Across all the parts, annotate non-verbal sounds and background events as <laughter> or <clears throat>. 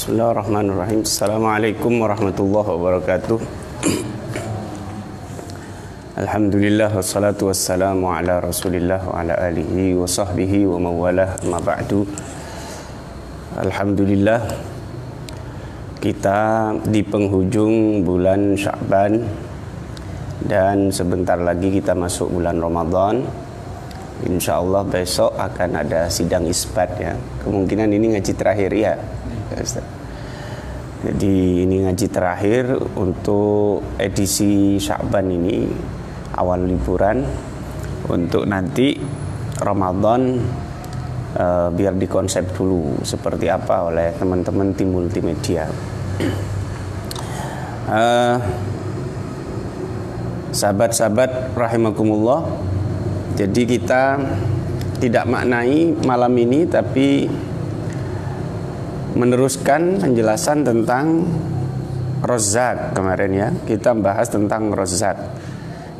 Bismillahirrahmanirrahim. Assalamualaikum warahmatullahi wabarakatuh. Alhamdulillah wassalatu wassalamu ala Rasulillah wa ala alihi wa sahbihi wa mawalah ma ba'du. Alhamdulillah kita di penghujung bulan Sya'ban dan sebentar lagi kita masuk bulan Ramadan. Insya Allah besok akan ada sidang isbat ya. Kemungkinan ini ngaji terakhir ya. Jadi ini ngaji terakhir untuk edisi Sya'ban ini awal liburan untuk nanti Ramadan uh, biar dikonsep dulu seperti apa oleh teman-teman tim multimedia. Uh, Sahabat-sahabat rahimakumullah. Jadi kita tidak maknai malam ini tapi meneruskan penjelasan tentang rozat kemarin ya. Kita bahas tentang rozat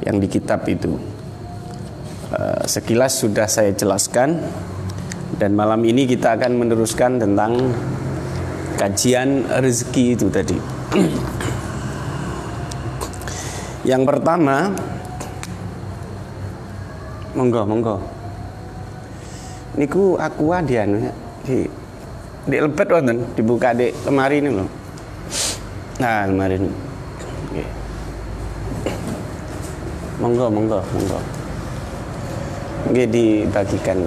yang di kitab itu. Eh, sekilas sudah saya jelaskan dan malam ini kita akan meneruskan tentang kajian rezeki itu tadi. <clears throat> Yang pertama, monggo monggo. Niku aku adian di di lebet wonten dibuka di lemari ini loh. Nah, lemari ini. Oke. Monggo, monggo, monggo. Nggih dibagikan.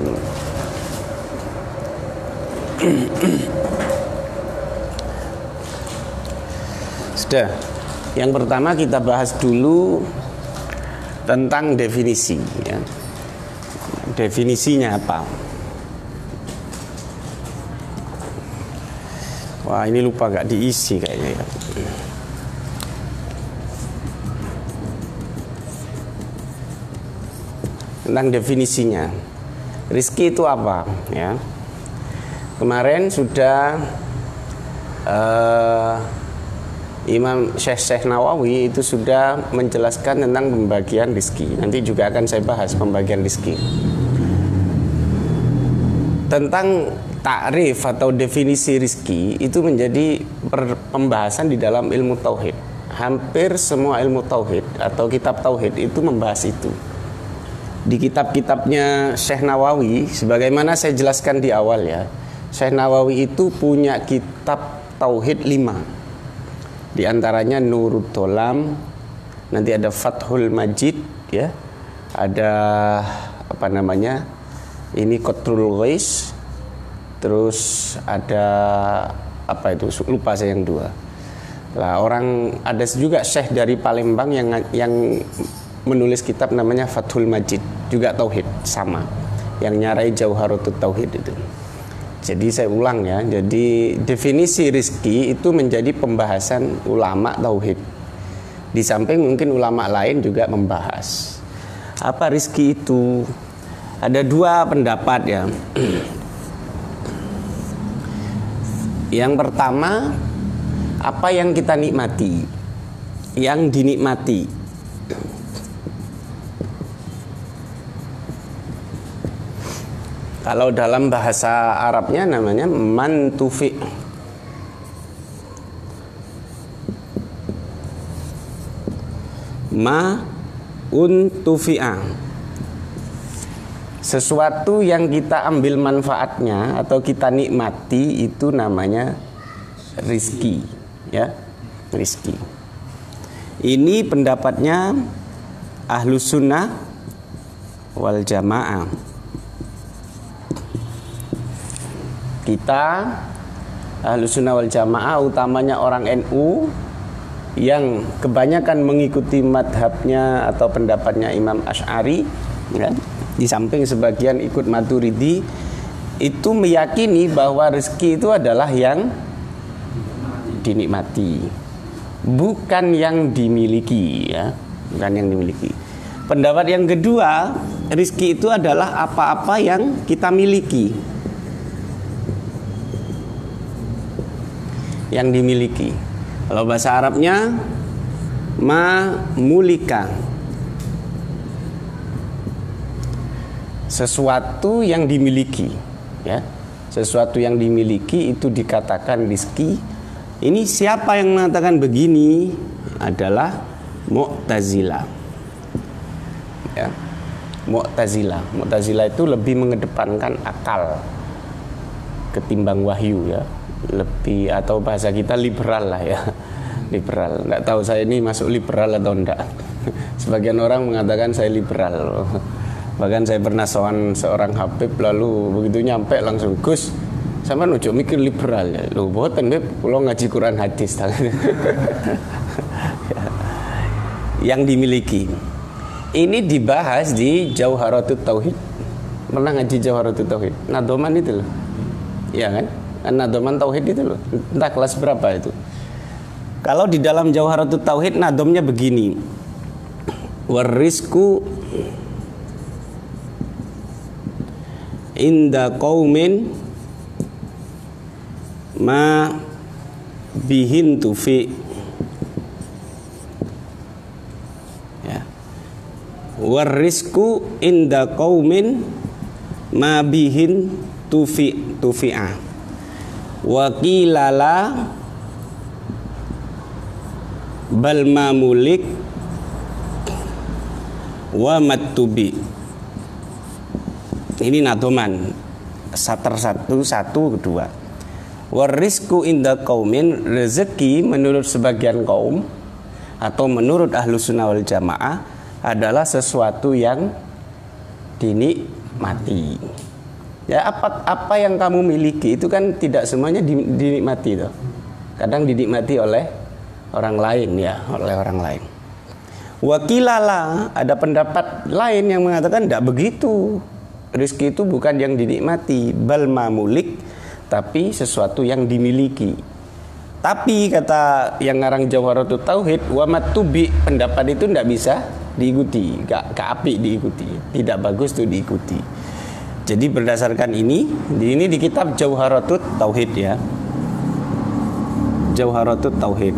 Sudah. Yang pertama kita bahas dulu tentang definisi ya. Definisinya apa? Wah ini lupa gak diisi kayaknya ya. Tentang definisinya. Rizki itu apa? Ya. Kemarin sudah uh, Imam Syekh Syekh Nawawi itu sudah menjelaskan tentang pembagian rizki. Nanti juga akan saya bahas pembagian rizki. Tentang takrif atau definisi rizki itu menjadi pembahasan di dalam ilmu tauhid. Hampir semua ilmu tauhid atau kitab tauhid itu membahas itu. Di kitab-kitabnya Syekh Nawawi, sebagaimana saya jelaskan di awal ya, Syekh Nawawi itu punya kitab tauhid lima di antaranya Nurul Tolam, nanti ada Fathul Majid, ya, ada apa namanya, ini Kotrul Ghais, terus ada apa itu lupa saya yang dua. Lah orang ada juga Syekh dari Palembang yang yang menulis kitab namanya Fathul Majid, juga tauhid sama, yang nyarai Jauharutut Tauhid itu. Jadi saya ulang ya, jadi definisi rizki itu menjadi pembahasan ulama tauhid. Di samping mungkin ulama lain juga membahas. Apa rizki itu? Ada dua pendapat ya. <clears throat> Yang pertama, apa yang kita nikmati? Yang dinikmati Kalau dalam bahasa Arabnya namanya mantufi. Ma untufi'a. Sesuatu yang kita ambil manfaatnya atau kita nikmati itu namanya rizki, ya, rizki. Ini pendapatnya ahlu sunnah wal jamaah. kita ahlu sunnah wal jamaah utamanya orang NU yang kebanyakan mengikuti madhabnya atau pendapatnya Imam Ash'ari ya, di samping sebagian ikut Maturidi itu meyakini bahwa rezeki itu adalah yang dinikmati bukan yang dimiliki ya bukan yang dimiliki pendapat yang kedua rezeki itu adalah apa-apa yang kita miliki yang dimiliki. Kalau bahasa Arabnya ma mulika. Sesuatu yang dimiliki, ya. sesuatu yang dimiliki itu dikatakan rizki. Ini siapa yang mengatakan begini adalah Mu'tazilah. Ya. Mu'tazilah. Mu'tazilah itu lebih mengedepankan akal ketimbang wahyu ya. Lebih atau bahasa kita liberal lah ya. Liberal. Enggak tahu saya ini masuk liberal atau enggak. <laughs> Sebagian orang mengatakan saya liberal. Bahkan saya pernah soal seorang Habib lalu begitu nyampe langsung Gus sama nuju mikir liberal ya. Lu boten Beb, kalau ngaji Quran hadis <laughs> Yang dimiliki. Ini dibahas di Jauharatut Tauhid. Pernah ngaji Jauharatut Tauhid? Nadoman itu loh. Iya kan? Nadoman Tauhid itu loh. Entah kelas berapa itu. Kalau di dalam Jauharatut Tauhid nadomnya begini. Warisku inda qaumin ma bihin tufi ya. Warisku inda qaumin ma bihin tufi tufi'a wa qilala bal mamulik wa matubi ini nadoman. Sater satu satu kedua. Warisku inda kaumin rezeki menurut sebagian kaum atau menurut ahlu sunnah wal jamaah adalah sesuatu yang dinikmati. Ya apa apa yang kamu miliki itu kan tidak semuanya dinikmati tuh kadang dinikmati oleh orang lain ya oleh orang lain. Wakilala ada pendapat lain yang mengatakan tidak begitu Rizki itu bukan yang dinikmati, bal mamulik, tapi sesuatu yang dimiliki. Tapi kata yang ngarang Jawharatul Tauhid, wa matubi pendapat itu tidak bisa diikuti, gak, gak api diikuti, tidak bagus tuh diikuti. Jadi berdasarkan ini, ini di kitab Jauharatul Tauhid ya. Jauharatul Tauhid.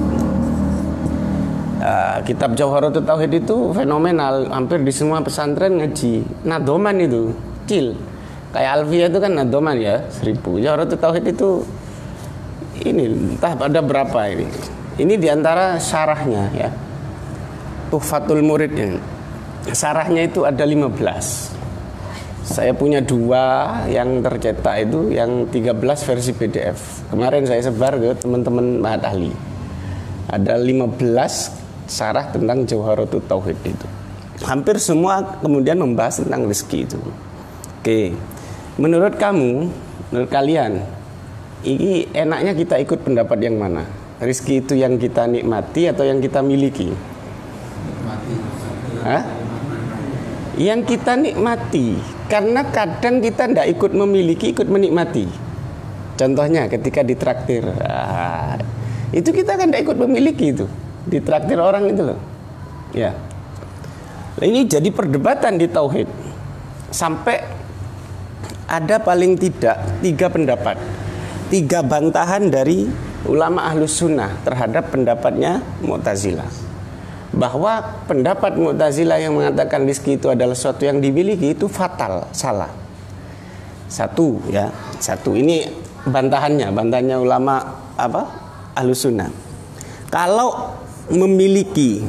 Uh, kitab Jauharatul Tauhid itu fenomenal, hampir di semua pesantren ngaji. Nadoman itu kecil. Kayak Alfia itu kan nadoman ya seribu. Jawaratul Tauhid itu ini entah ada berapa ini. Ini di antara syarahnya ya. Tuhfatul Murid ini syarahnya itu ada 15 saya punya dua yang tercetak itu yang 13 versi PDF kemarin saya sebar ke teman-teman Mahat Ahli. Ada 15 syarah tentang Jawharatul Tauhid itu. Hampir semua kemudian membahas tentang rezeki itu Oke, menurut kamu, menurut kalian, ini enaknya kita ikut pendapat yang mana? Rizki itu yang kita nikmati atau yang kita miliki? Hah? Yang kita nikmati, karena kadang kita tidak ikut memiliki, ikut menikmati. Contohnya ketika ditraktir, ah, itu kita kan tidak ikut memiliki itu, ditraktir orang itu loh. Ya, ini jadi perdebatan di tauhid sampai ada paling tidak tiga pendapat, tiga bantahan dari ulama ahlus sunnah terhadap pendapatnya Mu'tazilah. Bahwa pendapat Mu'tazilah yang mengatakan rizki itu adalah sesuatu yang dimiliki itu fatal, salah. Satu ya, satu ini bantahannya, bantahannya ulama apa? Ahlus sunnah. Kalau memiliki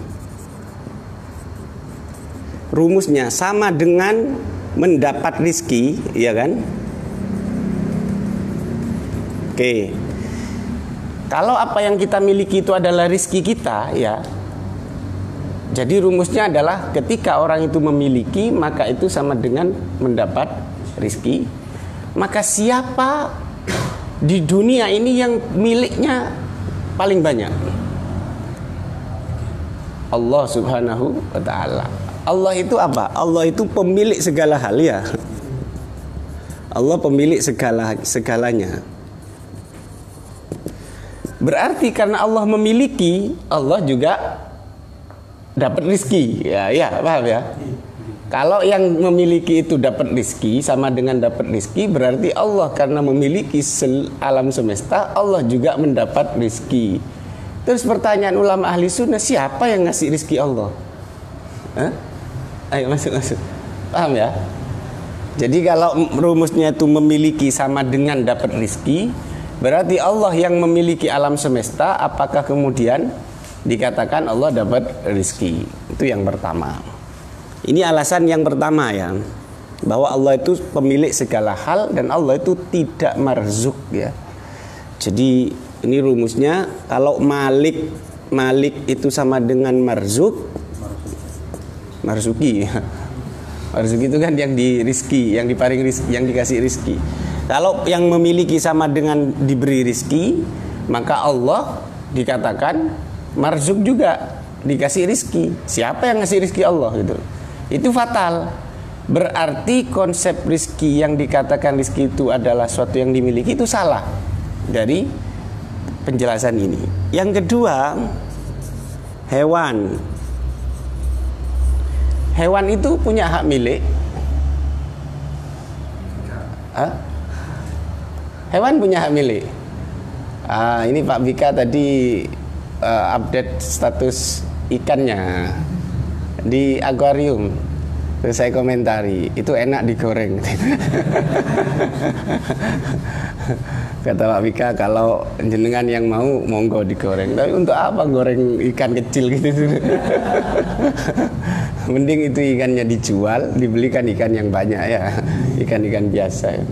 rumusnya sama dengan mendapat rizki, ya kan? Oke. Kalau apa yang kita miliki itu adalah rizki kita, ya. Jadi rumusnya adalah ketika orang itu memiliki, maka itu sama dengan mendapat rizki. Maka siapa di dunia ini yang miliknya paling banyak? Allah Subhanahu wa taala. Allah itu apa? Allah itu pemilik segala hal ya. Allah pemilik segala segalanya. Berarti karena Allah memiliki, Allah juga dapat rizki. Ya, ya, paham ya? Kalau yang memiliki itu dapat rizki sama dengan dapat rizki berarti Allah karena memiliki alam semesta Allah juga mendapat rizki. Terus pertanyaan ulama ahli sunnah siapa yang ngasih rizki Allah? Hah? Ayo masuk masuk. Paham ya? Jadi kalau rumusnya itu memiliki sama dengan dapat rizki, berarti Allah yang memiliki alam semesta, apakah kemudian dikatakan Allah dapat rizki? Itu yang pertama. Ini alasan yang pertama ya, bahwa Allah itu pemilik segala hal dan Allah itu tidak marzuk ya. Jadi ini rumusnya kalau Malik Malik itu sama dengan marzuk marzuki Marzuki itu kan yang di rizki, yang diparing rizki, yang dikasih rizki. Kalau yang memiliki sama dengan diberi rizki, maka Allah dikatakan marzuk juga dikasih rizki. Siapa yang ngasih rizki Allah gitu? Itu fatal. Berarti konsep rizki yang dikatakan rizki itu adalah suatu yang dimiliki itu salah dari penjelasan ini. Yang kedua, hewan hewan itu punya hak milik? Hah? Hewan punya hak milik. Ah, ini Pak Bika tadi uh, update status ikannya di akuarium. Terus saya komentari, itu enak digoreng. <laughs> Kata Pak Bika kalau jenengan yang mau monggo digoreng. Tapi untuk apa goreng ikan kecil gitu? <laughs> <laughs> Mending itu ikannya dijual, dibelikan ikan yang banyak ya, <laughs> ikan-ikan biasa. Ya.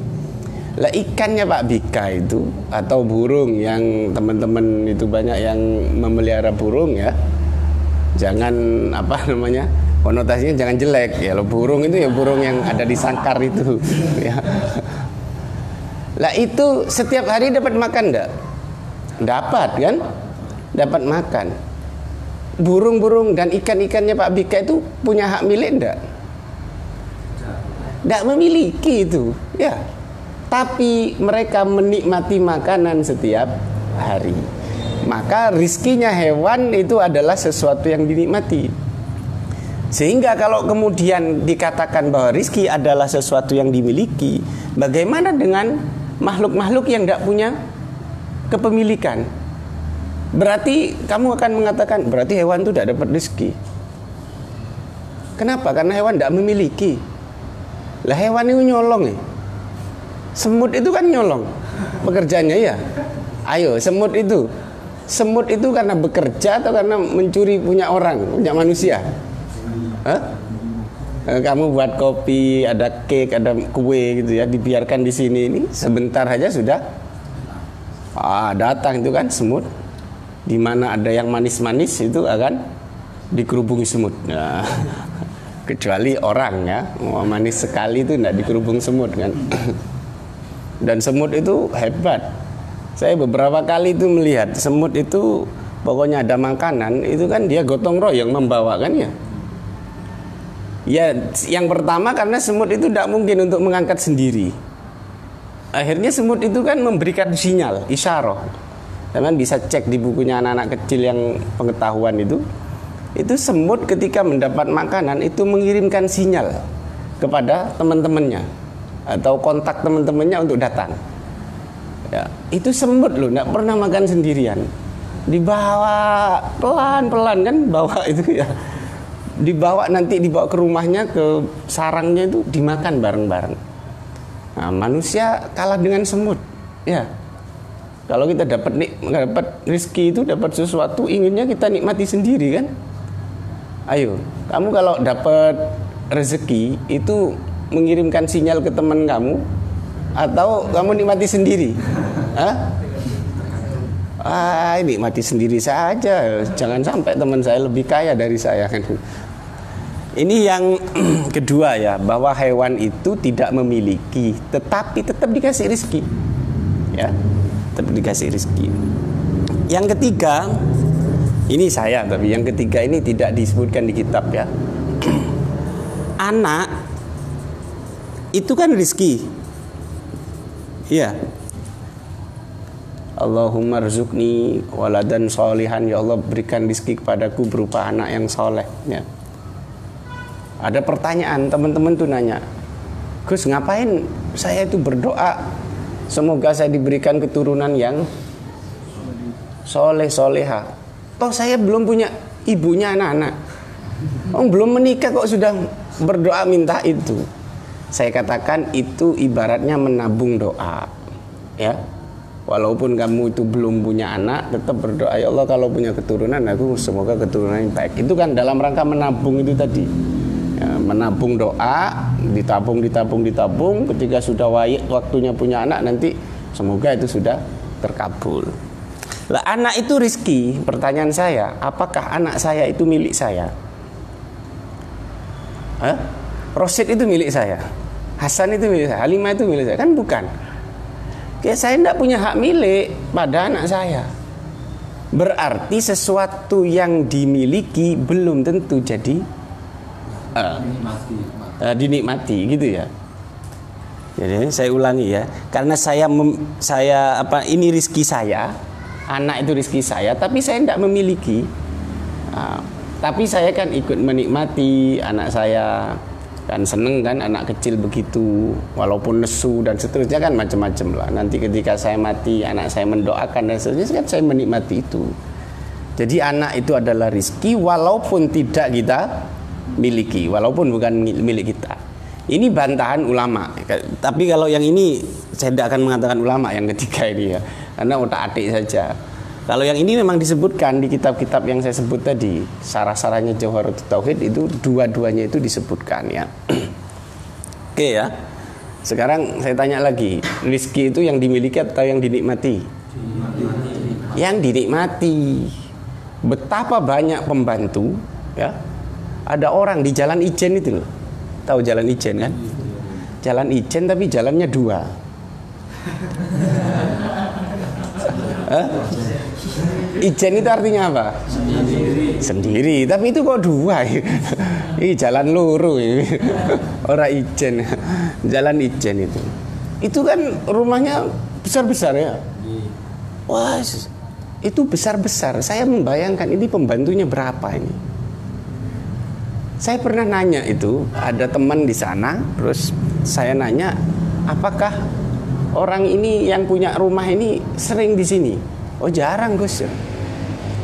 Lah ikannya Pak Bika itu atau burung yang teman-teman itu banyak yang memelihara burung ya. Jangan apa namanya? konotasinya jangan jelek ya lo burung itu ya burung yang ada di sangkar itu <laughs> ya. Lah itu setiap hari dapat makan enggak? Dapat kan? Dapat makan burung-burung dan ikan-ikannya Pak Bika itu punya hak milik enggak? Enggak memiliki itu, ya. Tapi mereka menikmati makanan setiap hari. Maka rizkinya hewan itu adalah sesuatu yang dinikmati. Sehingga kalau kemudian dikatakan bahwa rizki adalah sesuatu yang dimiliki, bagaimana dengan makhluk-makhluk yang tidak punya kepemilikan? Berarti kamu akan mengatakan berarti hewan itu tidak dapat rezeki. Kenapa? Karena hewan tidak memiliki. Lah hewan itu nyolong ya. Semut itu kan nyolong. Pekerjaannya ya. Ayo, semut itu. Semut itu karena bekerja atau karena mencuri punya orang, punya manusia? Hah? Eh, kamu buat kopi, ada cake, ada kue gitu ya, dibiarkan di sini ini sebentar saja sudah ah, datang itu kan semut di mana ada yang manis-manis itu akan dikerubungi semut. Nah, <laughs> kecuali orang ya, mau manis sekali itu tidak dikerubung semut kan. <clears throat> Dan semut itu hebat. Saya beberapa kali itu melihat semut itu pokoknya ada makanan itu kan dia gotong royong membawa kan ya. Ya, yang pertama karena semut itu tidak mungkin untuk mengangkat sendiri. Akhirnya semut itu kan memberikan sinyal, isyarah Teman bisa cek di bukunya anak-anak kecil yang pengetahuan itu. Itu semut ketika mendapat makanan itu mengirimkan sinyal kepada teman-temannya atau kontak teman-temannya untuk datang. Ya, itu semut loh, nggak pernah makan sendirian. Dibawa pelan-pelan kan bawa itu ya. Dibawa nanti dibawa ke rumahnya ke sarangnya itu dimakan bareng-bareng. Nah, manusia kalah dengan semut. Ya, kalau kita dapat nik, dapat rezeki itu dapat sesuatu inginnya kita nikmati sendiri kan? Ayo, kamu kalau dapat rezeki itu mengirimkan sinyal ke teman kamu atau kamu nikmati sendiri? Hah? Ah, nikmati sendiri saja. Jangan sampai teman saya lebih kaya dari saya kan. Ini yang <clears throat> kedua ya, bahwa hewan itu tidak memiliki, tetapi tetap dikasih rezeki. Ya tetap dikasih rezeki. Yang ketiga, ini saya tapi yang ketiga ini tidak disebutkan di kitab ya. <clears throat> Anak itu kan rezeki. Iya. Allahumma rizukni waladan solihan ya Allah berikan rezeki kepadaku berupa anak yang soleh ya. Ada pertanyaan teman-teman tuh nanya Gus ngapain saya itu berdoa Semoga saya diberikan keturunan yang soleh soleha. Toh saya belum punya ibunya anak-anak. Oh, belum menikah kok sudah berdoa minta itu. saya katakan itu ibaratnya menabung doa. Ya. Walaupun kamu itu belum punya anak, tetap berdoa ya Allah kalau punya keturunan aku semoga keturunan yang baik. Itu kan dalam rangka menabung itu tadi. Menabung doa, ditabung, ditabung, ditabung. Ketika sudah waktunya punya anak nanti semoga itu sudah terkabul. Lah anak itu rizki. Pertanyaan saya, apakah anak saya itu milik saya? Hah? Rosid itu milik saya. Hasan itu milik saya. Halimah itu milik saya. Kan bukan ya saya tidak punya hak milik pada anak saya. Berarti sesuatu yang dimiliki belum tentu jadi uh, uh, dinikmati gitu ya. Jadi saya ulangi ya, karena saya mem, saya apa ini rizki saya, anak itu rizki saya, tapi saya tidak memiliki. Uh, tapi saya kan ikut menikmati anak saya, kan seneng kan anak kecil begitu walaupun nesu dan seterusnya kan macam-macam lah nanti ketika saya mati anak saya mendoakan dan seterusnya kan saya menikmati itu jadi anak itu adalah rizki walaupun tidak kita miliki walaupun bukan milik kita ini bantahan ulama tapi kalau yang ini saya tidak akan mengatakan ulama yang ketiga ini ya karena otak adik saja kalau yang ini memang disebutkan di kitab-kitab yang saya sebut tadi, sarah-sarahnya Jawharut Tauhid itu dua-duanya itu disebutkan ya. <clears throat> Oke ya. Sekarang saya tanya lagi, rizki itu yang dimiliki atau yang dinikmati? Yang dinikmati. Betapa banyak pembantu ya. Ada orang di Jalan Ijen itu loh. Tahu Jalan Ijen kan? Jalan Ijen tapi jalannya dua. <laughs> Hah? Ijen itu artinya apa? Sendiri. Sendiri. Tapi itu kok dua? <laughs> Ini jalan luru ini. <laughs> Orang ijen. Jalan ijen itu. Itu kan rumahnya besar-besar ya. Wah, itu besar-besar. Saya membayangkan ini pembantunya berapa ini. Saya pernah nanya itu, ada teman di sana, terus saya nanya, apakah orang ini yang punya rumah ini sering di sini? Oh jarang Gus.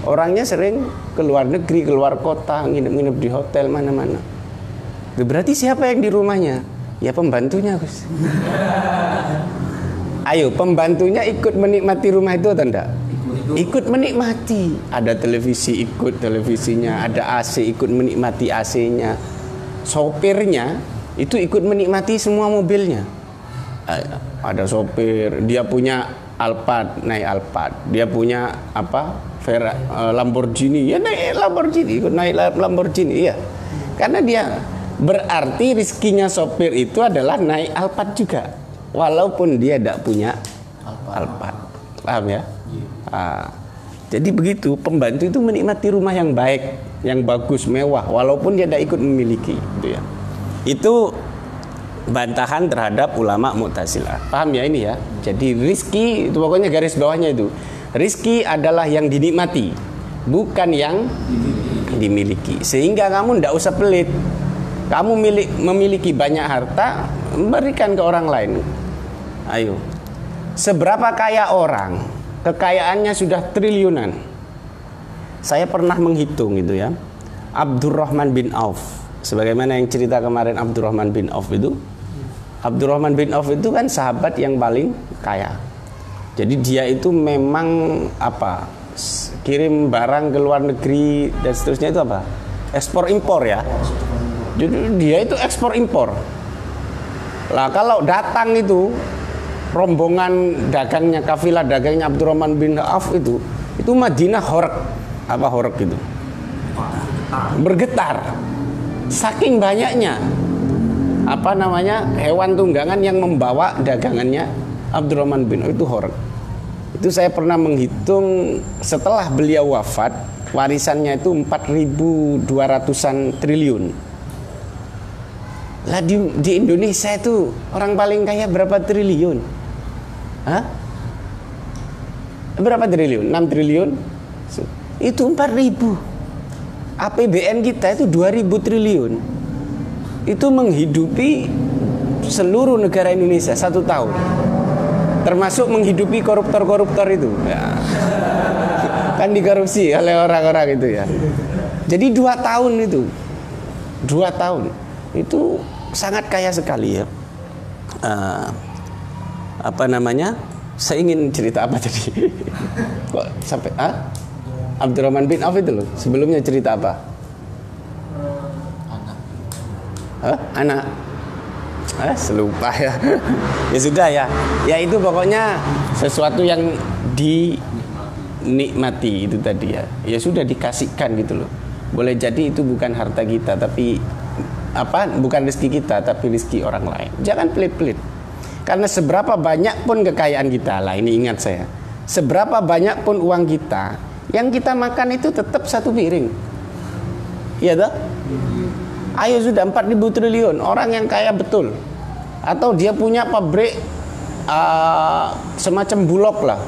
Orangnya sering keluar negeri, keluar kota, nginep-nginep di hotel mana-mana. Berarti siapa yang di rumahnya? Ya pembantunya Gus. <laughs> Ayo pembantunya ikut menikmati rumah itu atau enggak? Ikut menikmati. Ada televisi ikut televisinya, ada AC ikut menikmati AC-nya. Sopirnya itu ikut menikmati semua mobilnya. Ada sopir, dia punya Alphard naik Alphard. Dia punya apa? Vera, uh, Lamborghini. Ya naik Lamborghini ikut naik Lamborghini ya karena dia berarti rizkinya sopir itu adalah naik Alphard juga. Walaupun dia tidak punya Alphard. Paham ya ah. jadi begitu pembantu itu menikmati rumah yang baik yang bagus mewah walaupun dia tidak ikut memiliki gitu ya itu bantahan terhadap ulama Mu'tazilah. Paham ya ini ya? Jadi rizki itu pokoknya garis bawahnya itu. Rizki adalah yang dinikmati, bukan yang dimiliki. Sehingga kamu tidak usah pelit. Kamu milik, memiliki banyak harta, berikan ke orang lain. Ayo. Seberapa kaya orang, kekayaannya sudah triliunan. Saya pernah menghitung itu ya. Abdurrahman bin Auf sebagaimana yang cerita kemarin Abdurrahman bin Auf itu Abdurrahman bin Auf itu kan sahabat yang paling kaya. Jadi dia itu memang apa? Kirim barang ke luar negeri dan seterusnya itu apa? Ekspor impor ya. Jadi dia itu ekspor impor. Lah kalau datang itu rombongan dagangnya kafilah dagangnya Abdurrahman bin Auf itu itu Madinah horek apa horek itu bergetar saking banyaknya apa namanya hewan tunggangan yang membawa dagangannya Abdurrahman bin itu horeg. Itu saya pernah menghitung setelah beliau wafat warisannya itu 4.200an triliun. Lah di, di Indonesia itu orang paling kaya berapa triliun? Hah? Berapa triliun? 6 triliun? Itu 4.000. APBN kita itu 2.000 triliun itu menghidupi seluruh negara Indonesia satu tahun termasuk menghidupi koruptor-koruptor itu ya. kan dikorupsi oleh orang-orang itu ya jadi dua tahun itu dua tahun itu sangat kaya sekali ya uh, apa namanya saya ingin cerita apa <laughs> tadi? Kok sampai ah? Abdurrahman bin Auf itu loh sebelumnya cerita apa? Anak. Hah? anak. Eh selupa ya. <laughs> Ya sudah ya. Ya itu pokoknya sesuatu yang dinikmati itu tadi ya. Ya sudah dikasihkan gitu loh. Boleh jadi itu bukan harta kita tapi apa? Bukan rezeki kita tapi rezeki orang lain. Jangan pelit-pelit karena seberapa banyak pun kekayaan kita lah ini ingat saya seberapa banyak pun uang kita yang kita makan itu tetap satu piring. Iya dah ayo sudah 4000 triliun orang yang kaya betul. Atau dia punya pabrik uh, semacam bulog lah.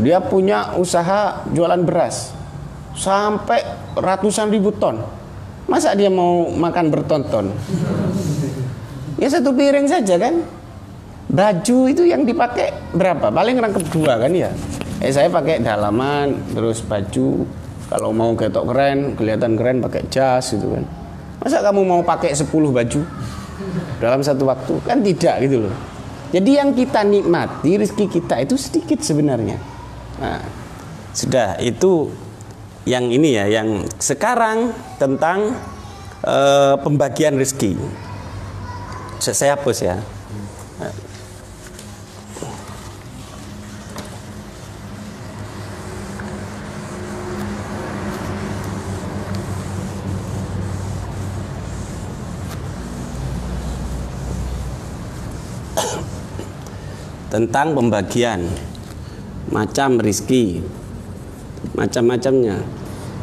Dia punya usaha jualan beras sampai ratusan ribu ton. Masa dia mau makan bertonton? Ya satu piring saja kan baju itu yang dipakai berapa? Paling rangkep dua kan ya? Eh saya pakai dalaman terus baju kalau mau ketok keren kelihatan keren pakai jas gitu kan. Masa kamu mau pakai 10 baju dalam satu waktu? Kan tidak gitu loh. Jadi yang kita nikmati rezeki kita itu sedikit sebenarnya. Nah. Sudah itu yang ini ya yang sekarang tentang uh, pembagian rezeki. Saya hapus ya tentang pembagian macam rizki macam-macamnya.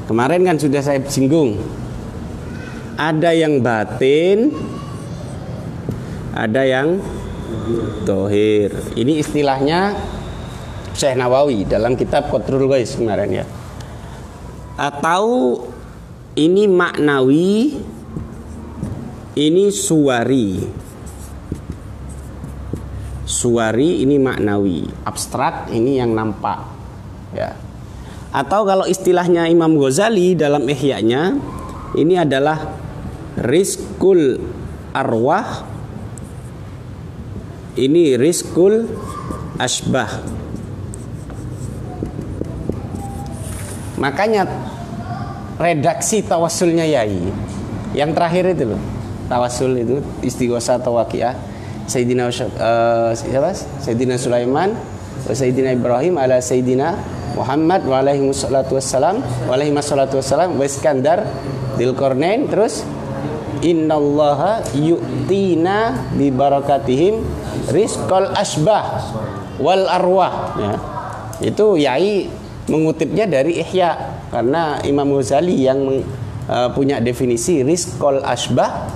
Kemarin kan sudah saya singgung. Ada yang batin ada yang tohir. Ini istilahnya Syekh Nawawi dalam kitab Qatrul Wais kemarin ya. Atau ini maknawi ini suwari suwari ini maknawi, abstrak ini yang nampak. Ya. Atau kalau istilahnya Imam Ghazali dalam Ihya-nya ini adalah rizkul arwah ini rizkul asbah. Makanya redaksi tawasulnya Yai yang terakhir itu loh. Tawasul itu istighosa atau waqiah Sayyidina uh, siapa? Sayyidina Sulaiman wa Sayyidina Ibrahim ala Sayyidina Muhammad wa alaihi wassalatu wassalam wa alaihi wassalatu wassalam wa Iskandar Dzulqarnain terus innallaha yu'tina bi barakatihim rizqal asbah wal arwah ya. Itu Yai mengutipnya dari Ihya karena Imam Ghazali yang uh, punya definisi rizqal asbah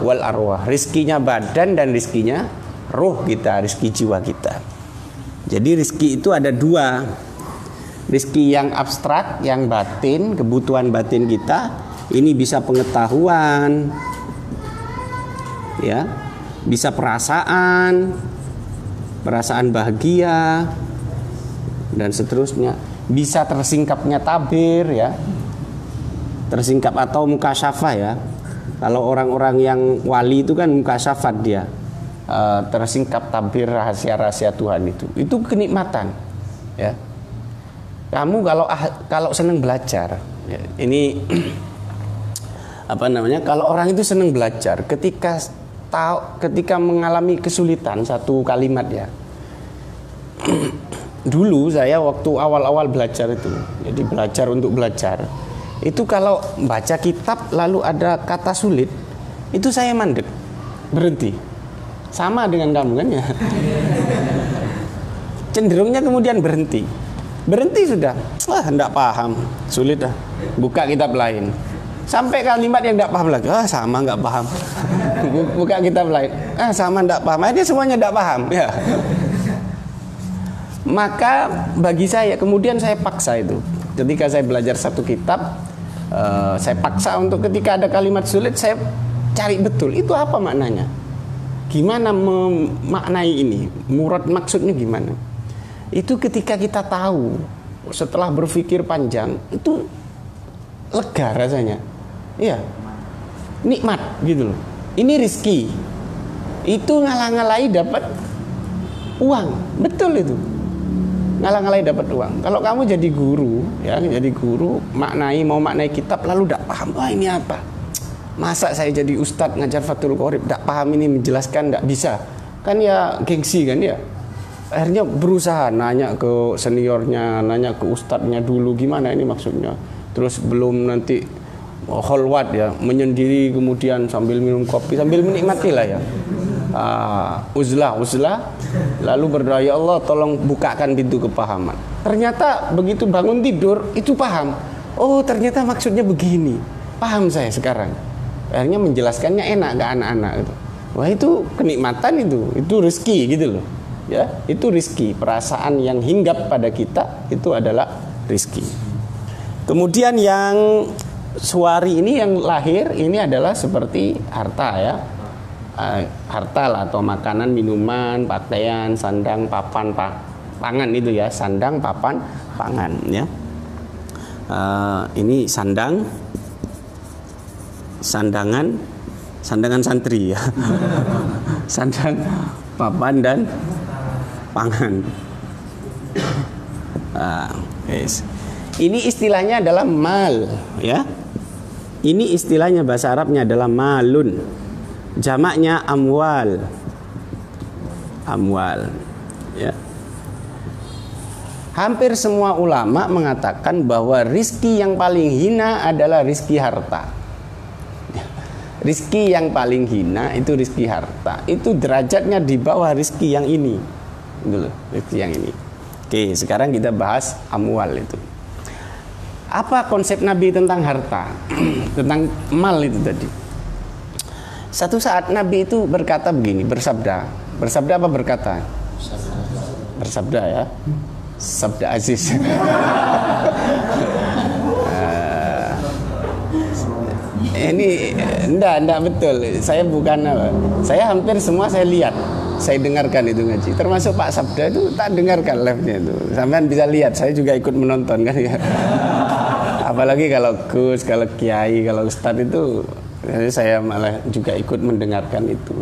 wal arwah. Rizkinya badan dan rizkinya roh kita, rizki jiwa kita. Jadi rizki itu ada dua. Rizki yang abstrak, yang batin, kebutuhan batin kita. Ini bisa pengetahuan, ya, bisa perasaan, perasaan bahagia, dan seterusnya. Bisa tersingkapnya tabir, ya, tersingkap atau muka syafa ya kalau orang-orang yang wali itu kan muka syafat dia uh, tersingkap tampil rahasia-rahasia Tuhan itu. Itu kenikmatan, ya. Kamu kalau ah, kalau senang belajar, ya, ini <clears throat> apa namanya? Kalau orang itu senang belajar, ketika tahu, ketika mengalami kesulitan satu kalimat ya. <clears throat> Dulu saya waktu awal-awal belajar itu, jadi belajar untuk belajar itu kalau baca kitab lalu ada kata sulit itu saya mandek. Berhenti. Sama dengan kamu kan ya? <laughs> Cenderungnya kemudian berhenti. Berhenti sudah. Wah tidak paham. Sulit dah. Buka kitab lain. Sampai kalimat yang tidak paham lagi. Ah sama nggak paham. <laughs> Buka kitab lain. Ah sama tidak paham. Akhirnya semuanya tidak paham. Ya. Maka bagi saya kemudian saya paksa itu. Ketika saya belajar satu kitab uh, saya paksa untuk ketika ada kalimat sulit saya cari betul. Itu apa maknanya? Gimana memaknai ini? Murad maksudnya gimana? Itu ketika kita tahu setelah berpikir panjang itu lega rasanya. Iya. Nikmat gitu loh. Ini rizki. Itu ngalah-ngalahi dapat uang. Betul itu. Ngalah-ngalahi dapat uang. Kalau kamu jadi guru, ya jadi guru, maknai mau maknai kitab lalu tidak paham, wah ini apa? Masa saya jadi ustadz ngajar Fatul Qorib, tidak paham ini menjelaskan, tidak bisa. Kan ya gengsi kan ya. Akhirnya berusaha nanya ke seniornya, nanya ke ustadznya dulu gimana ini maksudnya. Terus belum nanti holwat ya, menyendiri kemudian sambil minum kopi, sambil menikmati lah ya. Uh, uzlah uzlah. Lalu berdoa ya Allah tolong bukakan pintu kepahaman. Ternyata begitu bangun tidur itu paham. Oh ternyata maksudnya begini. Paham saya sekarang. Akhirnya menjelaskannya enak ke anak-anak itu. Wah itu kenikmatan itu. Itu rezeki gitu loh. Ya itu rezeki. Perasaan yang hinggap pada kita itu adalah rezeki. Kemudian yang suari ini yang lahir ini adalah seperti harta ya uh, harta lah atau makanan minuman pakaian sandang papan pak pangan itu ya sandang papan pangan ya. Uh, ini sandang sandangan sandangan santri ya. <laughs> Sandang papan dan pangan. Ah, yes. ini istilahnya adalah mal ya. Ini istilahnya bahasa Arabnya adalah malun jamaknya amwal amwal ya Hampir semua ulama mengatakan bahwa rizki yang paling hina adalah rizki harta. Rizki yang paling hina itu rizki harta. Itu derajatnya di bawah rizki yang ini. Dulu, rizki yang ini. Oke, sekarang kita bahas amwal itu. Apa konsep Nabi tentang harta? <clears throat> tentang mal itu tadi. Satu saat Nabi itu berkata begini, bersabda. Bersabda apa berkata? Bersabda ya. Sabda Aziz. <laughs> ini enggak enggak betul saya bukan saya hampir semua saya lihat saya dengarkan itu ngaji termasuk Pak Sabda itu tak dengarkan live-nya itu sampean bisa lihat saya juga ikut menonton kan ya <laughs> apalagi kalau Gus kalau Kiai kalau Ustadz itu saya malah juga ikut mendengarkan itu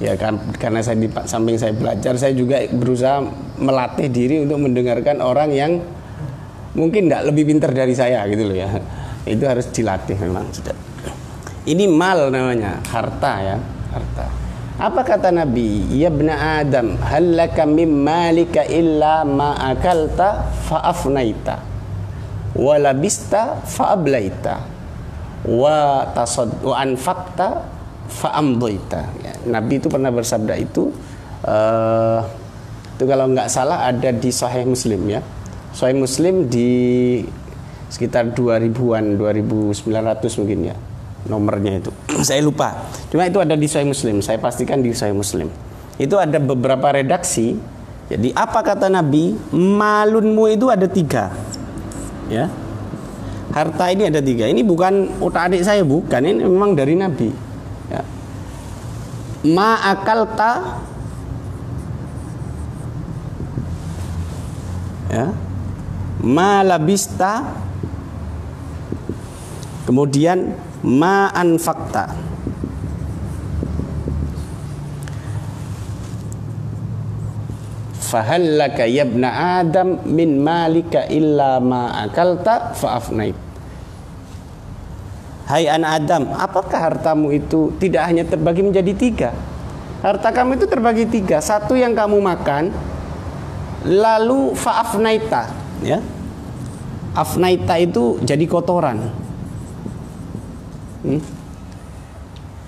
ya kan karena saya di samping saya belajar saya juga berusaha melatih diri untuk mendengarkan orang yang mungkin tidak lebih pintar dari saya gitu loh ya itu harus dilatih memang ini mal namanya, harta ya, harta. Apa kata Nabi? Ya bna Adam, halaka mim malika illa ma akalta wa labista fa'ablaita wa tasad wa anfaqta fa'amdaita. Ya, Nabi itu pernah bersabda itu uh, itu kalau nggak salah ada di Sahih Muslim ya. Sahih Muslim di sekitar 2000-an, 2900 mungkin ya nomornya itu. <clears throat> saya lupa. Cuma itu ada di Sahih Muslim. Saya pastikan di Sahih Muslim. Itu ada beberapa redaksi. Jadi apa kata Nabi? Malunmu itu ada tiga. Ya. Harta ini ada tiga. Ini bukan otak adik saya bukan. Ini memang dari Nabi. Ya. Ma akalta ya ma labista kemudian ma anfaqta fahallaka yabna adam min malika illa ma akalta fa'afnait Hai anak Adam, apakah hartamu itu tidak hanya terbagi menjadi tiga? Harta kamu itu terbagi tiga. Satu yang kamu makan, lalu faafnaita, ya. Afnaita itu jadi kotoran. Hmm?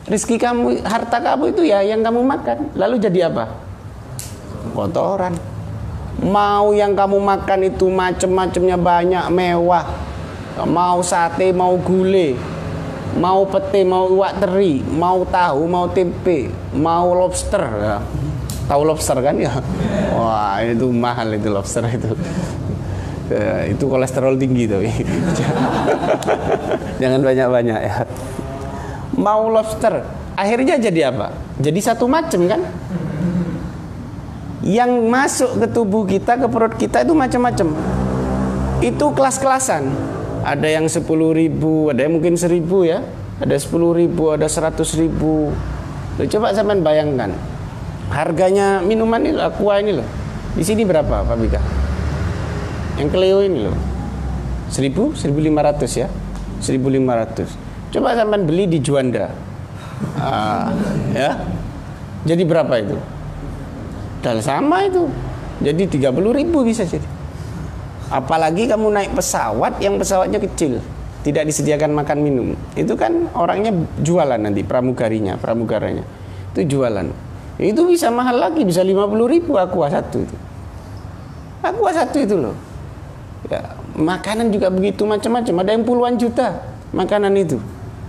Rizki kamu, harta kamu itu ya yang kamu makan. Lalu jadi apa? Kotoran. Mau yang kamu makan itu macam-macamnya banyak, mewah. Mau sate, mau gulai, mau pete, mau iwak teri, mau tahu, mau tempe, mau lobster. Ya. Tahu lobster kan ya? Wah itu mahal itu lobster itu. Ya, itu kolesterol tinggi tapi <laughs> jangan banyak-banyak ya mau lobster akhirnya jadi apa jadi satu macam kan yang masuk ke tubuh kita ke perut kita itu macam-macam itu kelas-kelasan ada yang sepuluh ribu ada yang mungkin seribu ya. Ada sepuluh ribu ada seratus ribu. Loh, coba zaman bayangkan. Harganya minuman ini aqua ini loh. Di sini berapa Pak Bika? Yang Cleo ini loh. 1000 1500 ya. 1500 coba zaman beli di Juanda. Ah, ya. Jadi berapa itu? Dan sama itu. Jadi 30 ribu bisa jadi apalagi kamu naik pesawat yang pesawatnya kecil tidak disediakan makan minum. Itu kan orangnya jualan nanti pramugarinya pramugaranya. Itu jualan. Itu bisa mahal lagi bisa 50 ribu aqua satu itu. Aqua satu itu loh. Ya, makanan juga begitu macam-macam. Ada yang puluhan juta makanan itu.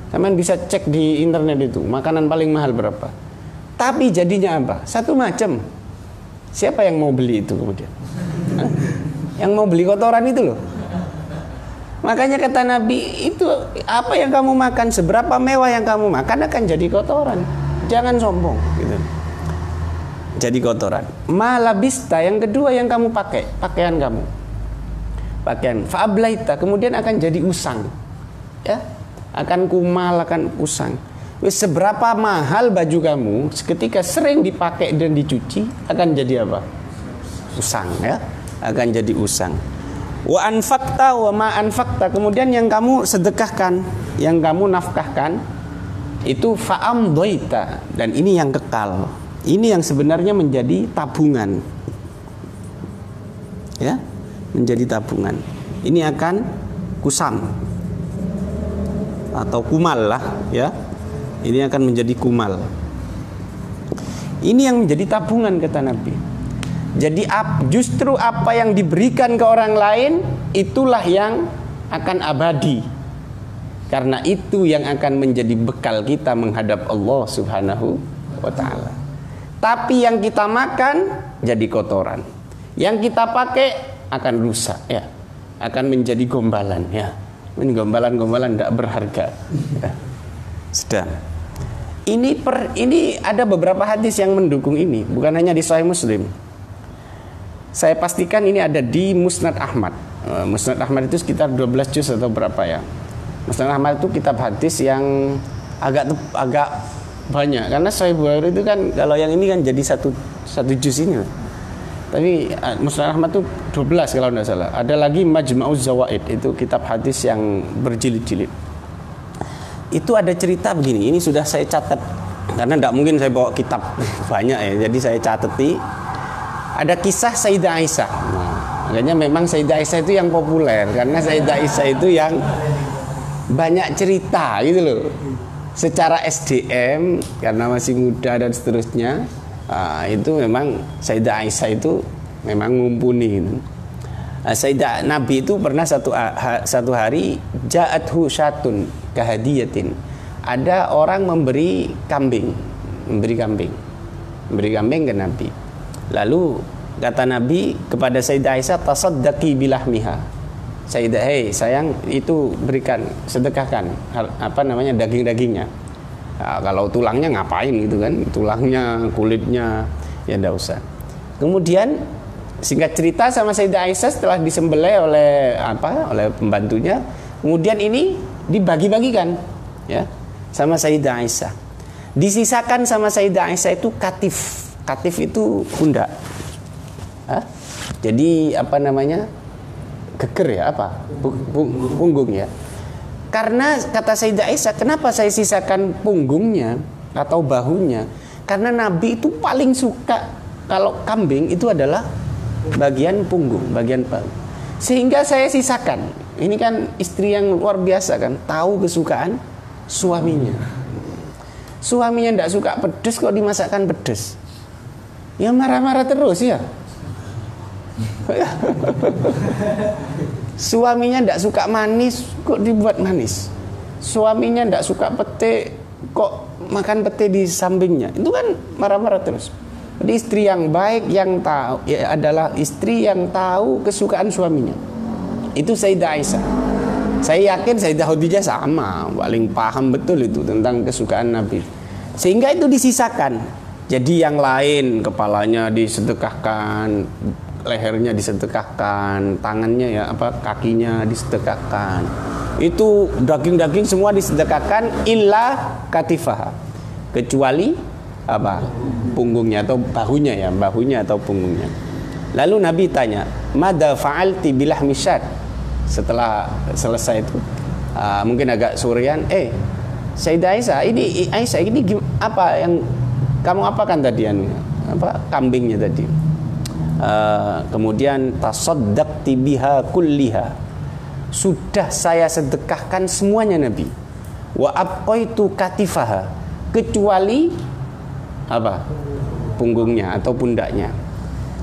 Kalian bisa cek di internet itu makanan paling mahal berapa. Tapi jadinya apa? Satu macam. Siapa yang mau beli itu kemudian yang mau beli kotoran itu loh Makanya kata Nabi itu apa yang kamu makan seberapa mewah yang kamu makan akan jadi kotoran. Jangan sombong gitu. Jadi kotoran. Malabista yang kedua yang kamu pakai, pakaian kamu. Pakaian fablaita kemudian akan jadi usang. Ya. Akan kumal, akan usang. Seberapa mahal baju kamu ketika sering dipakai dan dicuci akan jadi apa? Usang ya. Akan jadi usang. Wa anfakta wa ma anfakta kemudian yang kamu sedekahkan yang kamu nafkahkan itu faam doita dan ini yang kekal. Ini yang sebenarnya menjadi tabungan. Ya menjadi tabungan. Ini akan kusam. Atau kumal lah ya. Ini akan menjadi kumal. Ini yang menjadi tabungan kata Nabi jadi justru apa yang diberikan ke orang lain itulah yang akan abadi. Karena itu yang akan menjadi bekal kita menghadap Allah Subhanahu wa taala. Tapi yang kita makan jadi kotoran. Yang kita pakai akan rusak ya. Akan menjadi gombalan ya. Ini gombalan-gombalan tidak berharga. Ya. Sedang. Ini per, ini ada beberapa hadis yang mendukung ini, bukan hanya di Sahih Muslim. Saya pastikan ini ada di Musnad Ahmad. Eh, Musnad Ahmad itu sekitar 12 juz atau berapa ya? Musnad Ahmad itu kitab hadis yang agak agak banyak karena Sahih Bukhari itu kan kalau yang ini kan jadi satu satu juz ini. Tapi eh, Musnad Ahmad itu 12 kalau tidak salah. Ada lagi Majma'uz Zawaid itu kitab hadis yang berjilid-jilid. Itu ada cerita begini. Ini sudah saya catat karena tidak mungkin saya bawa kitab <laughs> banyak ya. Jadi saya catati ada kisah Sayyidah Aisyah. Nah, makanya memang Sayyidah Aisyah itu yang populer karena Sayyidah Aisyah itu yang banyak cerita gitu loh. Secara SDM karena masih muda dan seterusnya, nah, itu memang Sayyidah Aisyah itu memang mumpuni. Nah, Sayyidah Nabi itu pernah satu satu hari ja'athu syatun kahadiyatin. Ada orang memberi kambing, memberi kambing. Memberi kambing ke Nabi. Lalu kata Nabi kepada Sayyidah Aisyah tasaddaqi bilahmiha. Sayyidah, hei sayang itu berikan sedekahkan apa namanya daging-dagingnya. Nah, kalau tulangnya ngapain gitu kan? Tulangnya, kulitnya ya ndak usah. Kemudian singkat cerita sama Sayyidah Aisyah setelah disembelih oleh apa? oleh pembantunya, kemudian ini dibagi-bagikan ya sama Sayyidah Aisyah. Disisakan sama Sayyidah Aisyah itu katif Katif itu pundak. Hah? Jadi apa namanya? Geger ya apa? Punggung ya. Karena kata Sayyidah Aisyah, kenapa saya sisakan punggungnya atau bahunya? Karena Nabi itu paling suka kalau kambing itu adalah bagian punggung, bagian paha. Sehingga saya sisakan. Ini kan istri yang luar biasa kan, tahu kesukaan suaminya. Suaminya tidak suka pedes kok dimasakkan pedes. Ya marah-marah terus ya. Suaminya tidak suka manis, kok dibuat manis. Suaminya tidak suka pete, kok makan pete di sampingnya. Itu kan marah-marah terus. Jadi istri yang baik yang tahu ya adalah istri yang tahu kesukaan suaminya. Itu Sayyidah Aisyah. Saya yakin Sayyidah Khadijah sama, paling paham betul itu tentang kesukaan Nabi. Sehingga itu disisakan. Jadi yang lain kepalanya disedekahkan, lehernya disedekahkan, tangannya ya apa kakinya disedekahkan. Itu daging-daging semua disedekahkan illa katifah. Kecuali apa punggungnya atau bahunya ya bahunya atau punggungnya lalu Nabi tanya mada fa'alti bilah misyad setelah selesai itu uh, mungkin agak surian eh Sayyidah Aisyah ini Aisyah ini apa yang kamu apakan tadi anu? Apa kambingnya tadi? Uh, kemudian tasaddaq biha kulliha. Sudah saya sedekahkan semuanya Nabi. Wa abqaitu katifaha. Kecuali apa? Punggungnya atau pundaknya.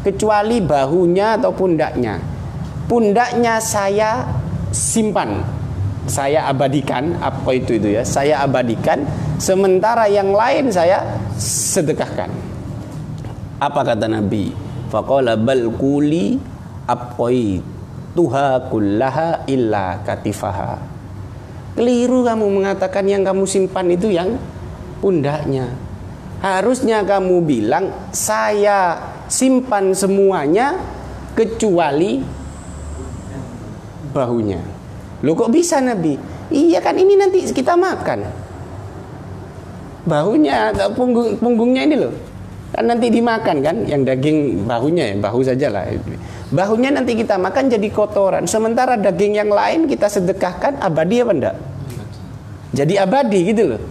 Kecuali bahunya atau pundaknya. Pundaknya saya simpan saya abadikan apa itu itu ya? Saya abadikan sementara yang lain saya sedekahkan. Apa kata Nabi? Faqala bal kuli apoi tuha kullaha illa katifaha. Keliru kamu mengatakan yang kamu simpan itu yang pundaknya. Harusnya kamu bilang saya simpan semuanya kecuali bahunya. Lo kok bisa Nabi? Iya kan ini nanti kita makan. Bahunya atau punggung, punggungnya ini loh. Kan nanti dimakan kan yang daging bahunya ya, bahu saja lah. Bahunya nanti kita makan jadi kotoran. Sementara daging yang lain kita sedekahkan abadi apa enggak? Jadi abadi gitu loh.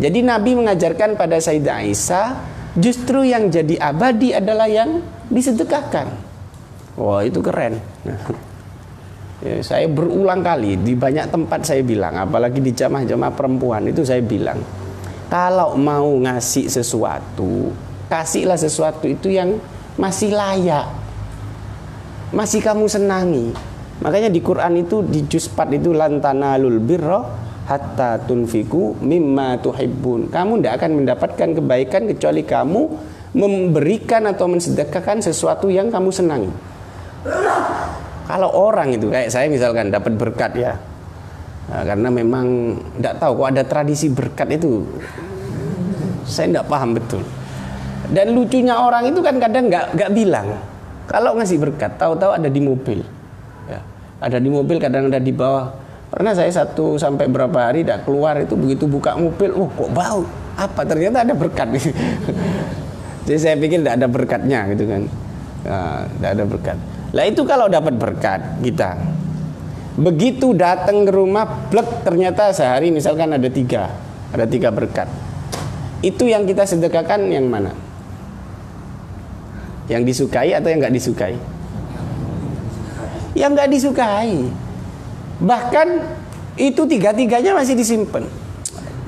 Jadi Nabi mengajarkan pada Sayyidah Aisyah justru yang jadi abadi adalah yang disedekahkan. Wah itu keren. <laughs> ya, saya berulang kali di banyak tempat saya bilang, apalagi di jamaah-jamaah perempuan itu saya bilang, kalau mau ngasih sesuatu, kasihlah sesuatu itu yang masih layak, masih kamu senangi. Makanya di Quran itu di juz 4 itu lantana lul birro hatta tunfiku mimma tuhibbun. Kamu tidak akan mendapatkan kebaikan kecuali kamu memberikan atau mensedekahkan sesuatu yang kamu senangi. Kalau orang itu kayak saya misalkan dapat berkat ya. Nah, karena memang tidak tahu kok ada tradisi berkat itu. Saya tidak paham betul. Dan lucunya orang itu kan kadang nggak nggak bilang. Kalau ngasih berkat, tahu-tahu ada di mobil. Ya, ada di mobil, kadang ada di bawah Pernah saya satu sampai berapa hari tidak keluar itu begitu buka mobil, oh kok bau? Apa? Ternyata ada berkat. <laughs> Jadi saya pikir tidak ada berkatnya gitu kan. Nah, tidak ada berkat. Lah itu kalau dapat berkat kita. Begitu datang ke rumah, blek ternyata sehari misalkan ada tiga, ada tiga berkat. Itu yang kita sedekahkan yang mana? Yang disukai atau yang nggak disukai? Yang nggak disukai. Bahkan itu tiga-tiganya masih disimpan.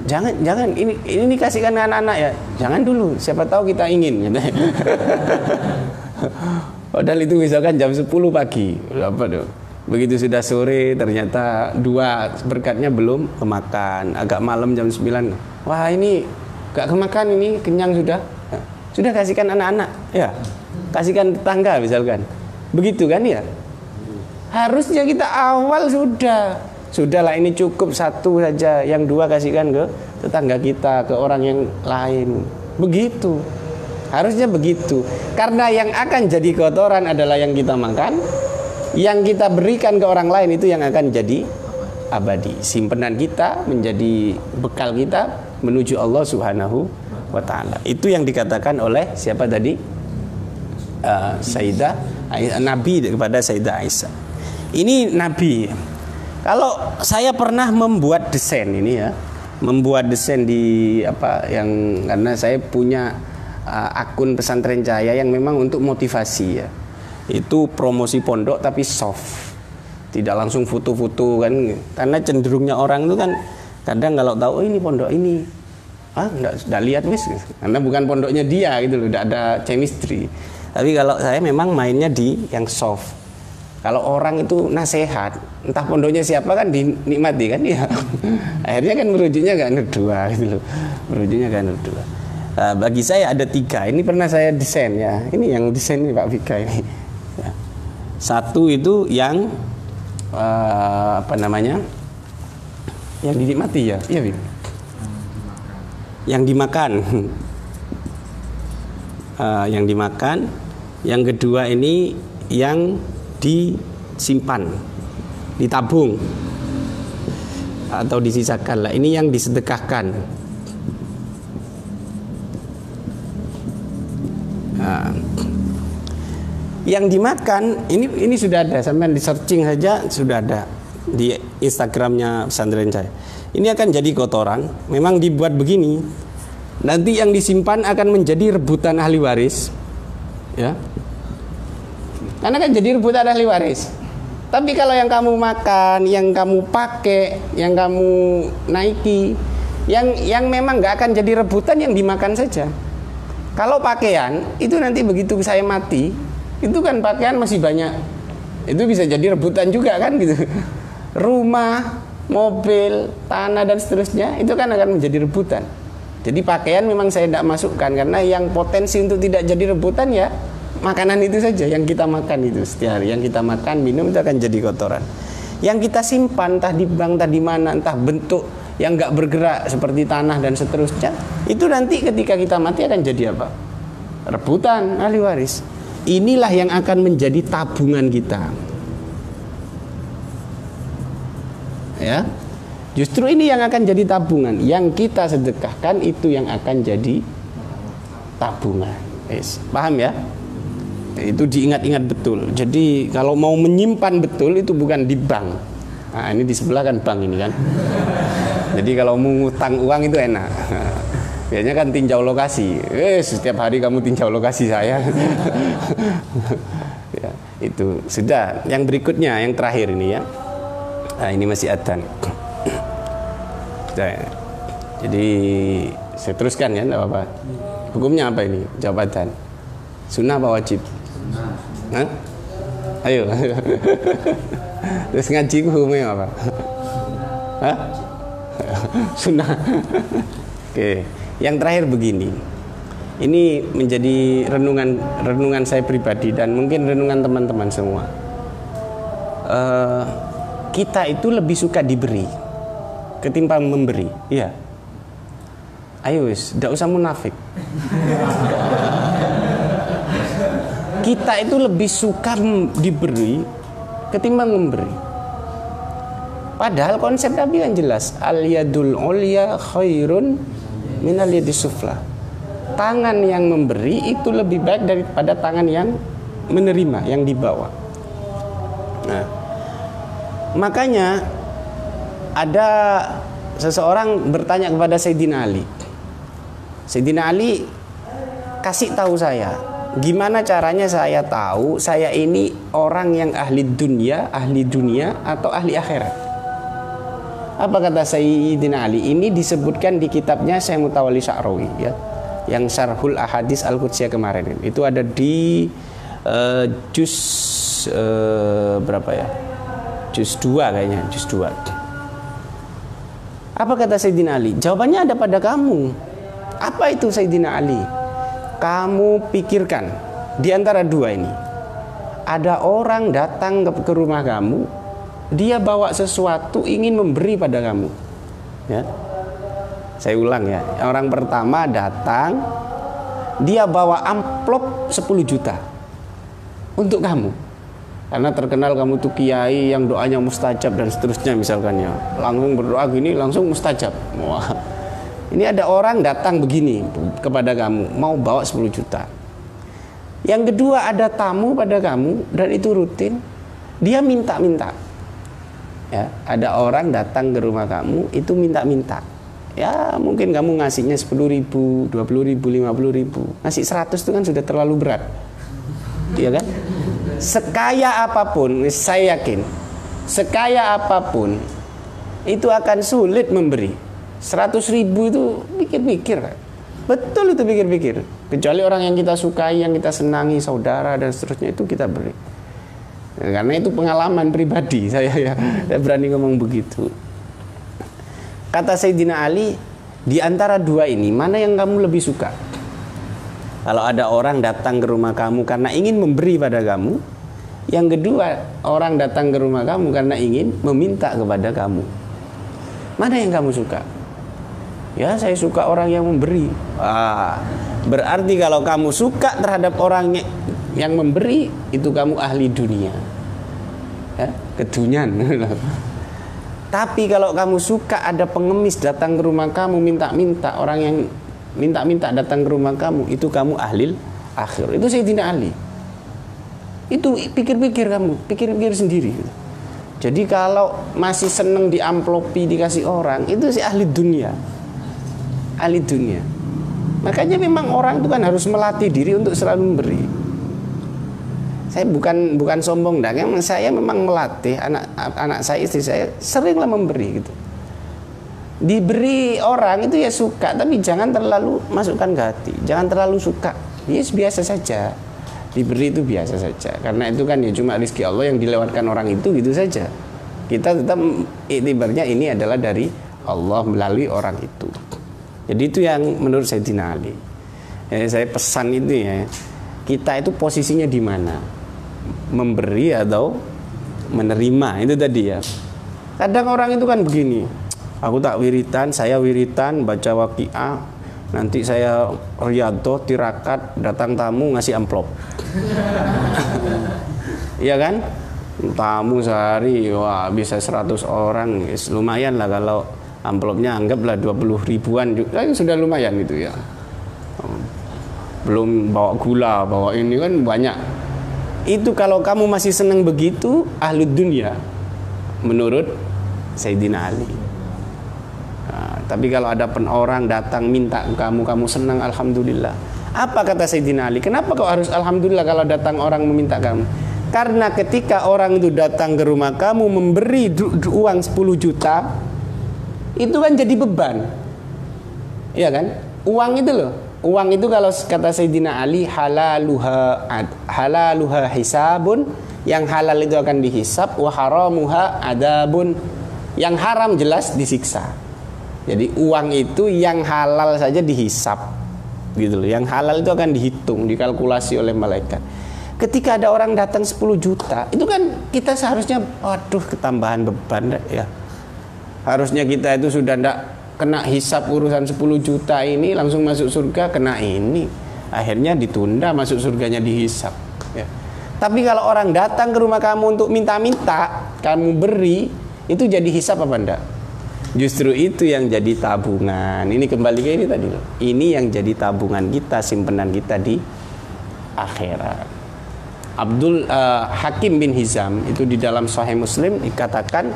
Jangan, jangan ini ini kasihkan anak-anak ya. Jangan dulu, siapa tahu kita ingin. Gitu. <laughs> Padahal itu misalkan jam 10 pagi, apa tuh? Begitu sudah sore ternyata dua berkatnya belum kemakan. Agak malam jam 9. Wah, ini gak kemakan ini kenyang sudah. Sudah kasihkan anak-anak, ya. Kasihkan tetangga misalkan. Begitu kan ya? Harusnya kita awal sudah. Sudahlah ini cukup satu saja, yang dua kasihkan ke tetangga kita, ke orang yang lain. Begitu. Harusnya begitu. Karena yang akan jadi kotoran adalah yang kita makan, yang kita berikan ke orang lain itu yang akan jadi abadi. Simpenan kita menjadi bekal kita menuju Allah Subhanahu wa taala. Itu yang dikatakan oleh siapa tadi? Uh, Sayyidah Nabi kepada Sayyidah Aisyah. Ini Nabi. Kalau saya pernah membuat desain ini ya, membuat desain di apa yang karena saya punya uh, akun pesantren Cahaya yang memang untuk motivasi ya. Itu promosi pondok tapi soft. Tidak langsung foto-foto kan. Karena cenderungnya orang itu kan kadang kalau tahu oh, ini pondok ini ah sudah lihat wis karena bukan pondoknya dia gitu loh, tidak ada chemistry. Tapi kalau saya memang mainnya di yang soft kalau orang itu nasihat, entah pondoknya siapa kan dinikmati kan ya. <laughs> Akhirnya kan merujuknya gak nerdua gitu loh. Merujuknya gak nerdua. Nah, bagi saya ada tiga. Ini pernah saya desain ya. Ini yang desain ini Pak Vika ini. Ya. Satu itu yang uh, apa namanya? Yang dinikmati ya. Iya, Bim. Yang dimakan. uh, <laughs> yang dimakan. Yang kedua ini yang disimpan, ditabung atau disisakan lah. Ini yang disedekahkan. Nah, yang dimakan ini ini sudah ada sampai di searching saja sudah ada di Instagramnya pesantren saya. Ini akan jadi kotoran, memang dibuat begini. Nanti yang disimpan akan menjadi rebutan ahli waris, ya. Karena kan jadi rebutan ahli waris. Tapi kalau yang kamu makan, yang kamu pakai, yang kamu naiki, yang yang memang nggak akan jadi rebutan yang dimakan saja. Kalau pakaian itu nanti begitu saya mati, itu kan pakaian masih banyak. Itu bisa jadi rebutan juga kan gitu. Rumah, mobil, tanah dan seterusnya itu kan akan menjadi rebutan. Jadi pakaian memang saya tidak masukkan karena yang potensi untuk tidak jadi rebutan ya makanan itu saja yang kita makan itu setiap hari. Yang kita makan, minum itu akan jadi kotoran. Yang kita simpan entah di bank, entah di mana, entah bentuk yang nggak bergerak seperti tanah dan seterusnya, itu nanti ketika kita mati akan jadi apa? Rebutan ahli waris. Inilah yang akan menjadi tabungan kita. Ya. Justru ini yang akan jadi tabungan. Yang kita sedekahkan itu yang akan jadi tabungan. Yes. Paham ya? Itu diingat-ingat betul. Jadi kalau mau menyimpan betul itu bukan di bank. Nah, ini di sebelah kan bank ini kan. Jadi kalau mau ngutang uang itu enak. Biasanya kan tinjau lokasi. Eh, setiap hari kamu tinjau lokasi saya. <laughs> ya, itu sudah. Yang berikutnya, yang terakhir ini ya. Nah, ini masih adzan. Ya. Jadi saya teruskan ya, apa-apa. Hukumnya apa ini? Jabatan. Sunnah apa wajib? Hah? Ayo. <laughs> Terus ngaji hukumnya apa? Hah? Sunnah. Oke. Yang terakhir begini. Ini menjadi renungan renungan saya pribadi dan mungkin renungan teman-teman semua. Uh, kita itu lebih suka diberi ketimbang memberi. Iya. Ayo wis, tidak usah munafik. Kita itu lebih suka diberi ketimbang memberi. Padahal konsep Nabi yang jelas, al yadul ulya khairun minal yadis sufla. Tangan yang memberi itu lebih baik daripada tangan yang menerima, yang dibawa. Nah, makanya ada seseorang bertanya kepada Sayyidina Ali. Sayyidina Ali kasih tahu saya, gimana caranya saya tahu saya ini orang yang ahli dunia, ahli dunia atau ahli akhirat? Apa kata Sayyidina Ali? Ini disebutkan di kitabnya Syekh Mutawalli Sya'rawi ya. Yang Syarhul Ahadis Al-Qudsiyah kemarin. Itu ada di uh, juz uh, berapa ya? Juz 2 kayaknya, juz 2. Apa kata Sayyidina Ali? Jawabannya ada pada kamu. Apa itu Sayyidina Ali? Kamu pikirkan di antara dua ini. Ada orang datang ke rumah kamu, dia bawa sesuatu ingin memberi pada kamu. Ya. Saya ulang ya. Orang pertama datang, dia bawa amplop 10 juta untuk kamu. Karena terkenal kamu tuh kiai yang doanya mustajab dan seterusnya misalkan ya. Langsung berdoa gini langsung mustajab. Wah. Ini ada orang datang begini kepada kamu mau bawa 10 juta. Yang kedua ada tamu pada kamu dan itu rutin. Dia minta-minta ya ada orang datang ke rumah kamu itu minta-minta ya mungkin kamu ngasihnya 10 ribu 20 ribu 50 ribu ngasih 100 itu kan sudah terlalu berat iya kan sekaya apa pun, saya yakin, sekaya apa pun itu akan sulit memberi. 100 ribu itu pikir-pikir Betul itu pikir-pikir. Kecuali orang yang kita sukai, yang kita senangi, saudara dan seterusnya itu kita beri. Karena itu pengalaman pribadi <laughs> saya ya, saya berani ngomong begitu. Kata Sayyidina Ali, di antara dua ini mana yang kamu lebih suka? Kalau ada orang datang ke rumah kamu karena ingin memberi pada kamu, yang kedua, orang datang ke rumah kamu karena ingin meminta kepada kamu. Mana yang kamu suka? Ya, saya suka orang yang memberi. Ah, berarti kalau kamu suka terhadap orang yang memberi, itu kamu ahli dunia. Ya, kedunyan. <laughs> Tapi kalau kamu suka ada pengemis datang ke rumah kamu minta-minta, orang yang minta-minta datang ke rumah kamu, itu kamu ahli akhir. Itu Sayyidina Ali. Itu pikir-pikir kamu, pikir-pikir sendiri. Jadi kalau masih seneng diamplopi dikasih orang, itu si ahli dunia. Ahli dunia. Makanya memang orang itu kan harus melatih diri untuk selalu memberi. Saya bukan bukan sombong dah, memang saya memang melatih anak anak saya istri saya seringlah memberi gitu. Diberi orang itu ya suka, tapi jangan terlalu masukkan ke hati, jangan terlalu suka. Yes, biasa saja. Diberi itu biasa saja. Karena itu kan ya cuma rezeki Allah yang dilewatkan orang itu gitu saja. Kita tetap itibarnya ini adalah dari Allah melalui orang itu. Jadi itu yang menurut saya Ali ya, saya pesan itu ya kita itu posisinya di mana memberi atau menerima itu tadi ya kadang orang itu kan begini aku tak wiritan saya wiritan baca waqiah nanti saya riado tirakat datang tamu ngasih amplop <laughs> Iya kan? Tamu sehari wah bisa 100 orang. Yes, lumayan lah kalau amplopnya anggaplah 20 ribuan juga kan sudah lumayan itu ya. Belum bawa gula, bawa ini kan banyak. Itu kalau kamu masih senang begitu, ahlu dunia menurut Sayyidina Ali. Nah, tapi kalau ada orang datang minta kamu, kamu senang, alhamdulillah apa kata Sayyidina Ali? Kenapa kau harus alhamdulillah kalau datang orang meminta kamu? Karena ketika orang itu datang ke rumah kamu memberi uang 10 juta, itu kan jadi beban. Iya kan? Uang itu loh. Uang itu kalau kata Sayyidina Ali halaluha halaluha hisabun, yang halal itu akan dihisap, wa haramuha adabun. Yang haram jelas disiksa. Jadi uang itu yang halal saja dihisap gitu loh. Yang halal itu akan dihitung, dikalkulasi oleh malaikat. Ketika ada orang datang 10 juta, itu kan kita seharusnya waduh ketambahan beban ya. Harusnya kita itu sudah ndak kena hisap urusan 10 juta ini langsung masuk surga kena ini. Akhirnya ditunda masuk surganya dihisap ya. Tapi kalau orang datang ke rumah kamu untuk minta-minta, kamu beri, itu jadi hisap apa enggak? Justru itu yang jadi tabungan. Ini kembali ke ini tadi loh. Ini yang jadi tabungan kita, simpenan kita di akhirat. Abdul uh, Hakim bin Hizam itu di dalam Sahih Muslim dikatakan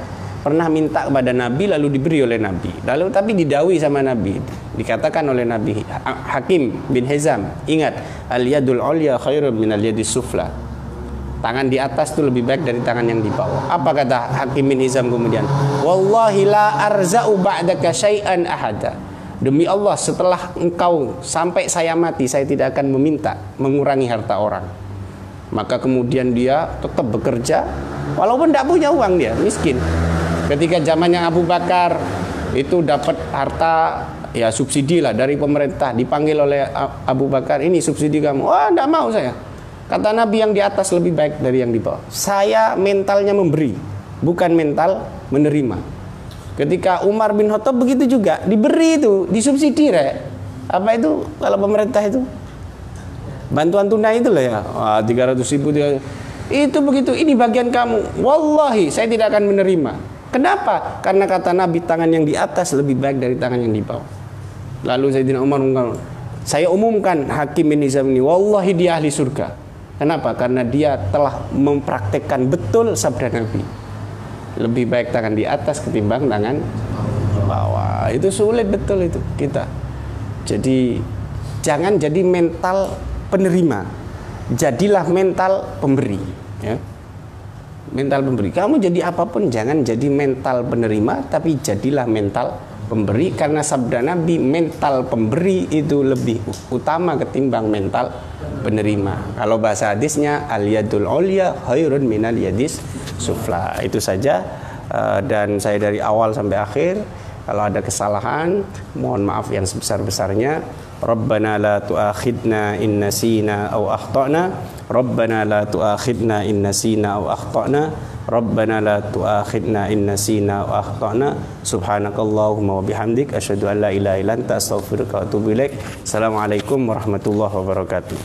pernah minta kepada Nabi lalu diberi oleh Nabi. Lalu tapi didawi sama Nabi. Dikatakan oleh Nabi Hakim bin Hizam, ingat al yadul ulya khairun min al yadis sufla tangan di atas itu lebih baik dari tangan yang di bawah. Apa kata Hakim bin Hizam kemudian? Wallahi la arza'u ba'daka syai'an ahada. Demi Allah setelah engkau sampai saya mati saya tidak akan meminta mengurangi harta orang. Maka kemudian dia tetap bekerja walaupun tidak punya uang dia miskin. Ketika zamannya Abu Bakar itu dapat harta ya subsidi lah dari pemerintah dipanggil oleh Abu Bakar ini subsidi kamu. Wah, tidak mau saya Kata Nabi yang di atas lebih baik dari yang di bawah. Saya mentalnya memberi, bukan mental menerima. Ketika Umar bin Khattab begitu juga, diberi itu, disubsidi rek. Apa itu kalau pemerintah itu? Bantuan tunai itu lah ya. Wah, 300 ribu itu begitu. Ini bagian kamu. Wallahi saya tidak akan menerima. Kenapa? Karena kata Nabi tangan yang di atas lebih baik dari tangan yang di bawah. Lalu Sayyidina Umar mengatakan, saya umumkan Hakim bin Hizam ini, wallahi dia ahli surga. Kenapa? Karena dia telah mempraktekkan betul sabda Nabi. Lebih baik tangan di atas ketimbang tangan bawah. Itu sulit betul itu kita. Jadi jangan jadi mental penerima. Jadilah mental pemberi, ya. Mental pemberi. Kamu jadi apa pun jangan jadi mental penerima tapi jadilah mental pemberi karena sabda Nabi mental pemberi itu lebih utama ketimbang mental penerima. Kalau bahasa hadisnya al yadul ulya khairun minal yadis sufla. Itu saja uh, dan saya dari awal sampai akhir kalau ada kesalahan mohon maaf yang sebesar-besarnya. Rabbana la tu'akhidna in nasina aw akhtana. Rabbana la tu'akhidna in nasina aw akhtana. Rabbana la tu'akhidna in nasina wa akhtana. Subhanakallahumma wa bihamdik asyhadu an la ilaha illa anta astaghfiruka wa atubu ilaik. Assalamualaikum warahmatullahi wabarakatuh.